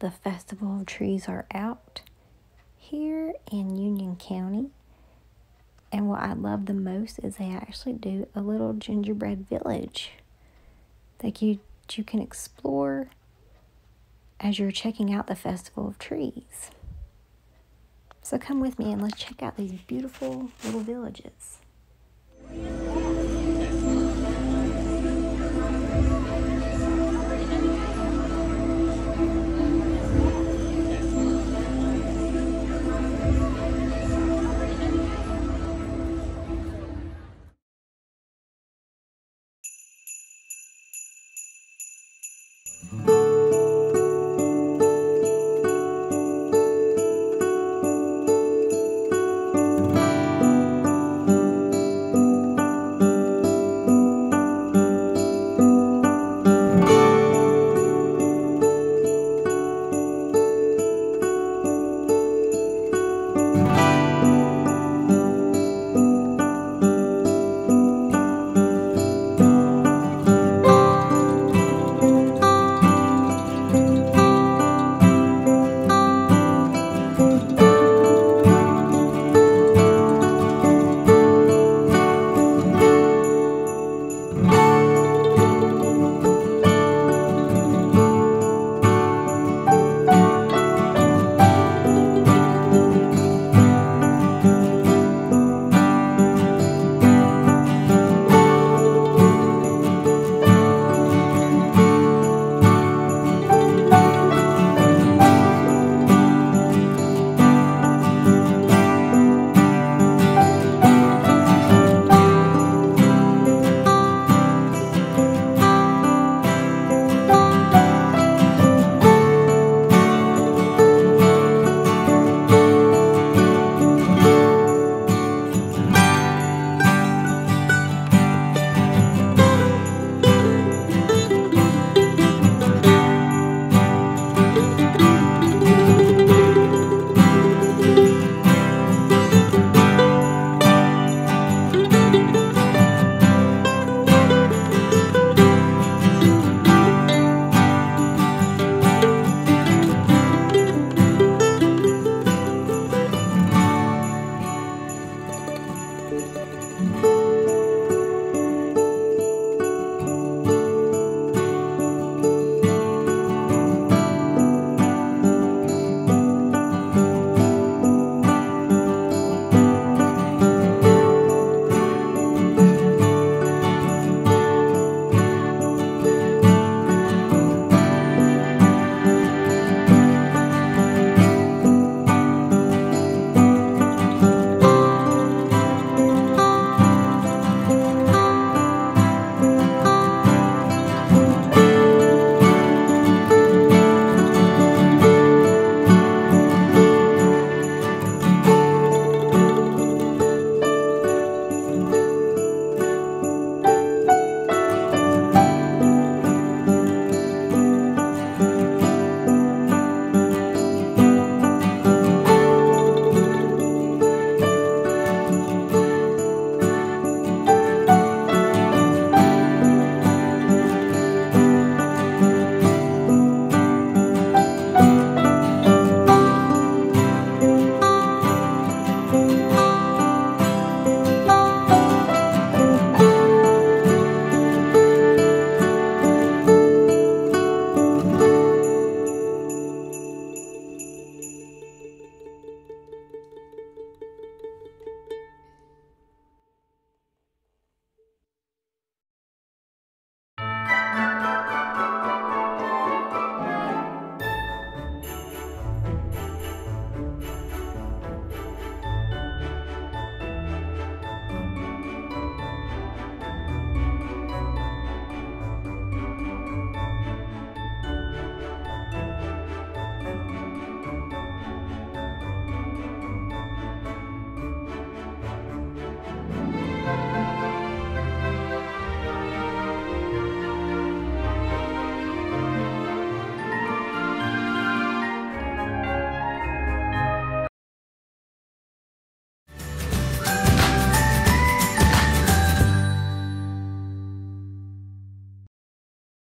the Festival of Trees are out here in Union County. And what I love the most is they actually do a little gingerbread village that you, you can explore as you're checking out the Festival of Trees. So come with me and let's check out these beautiful little villages.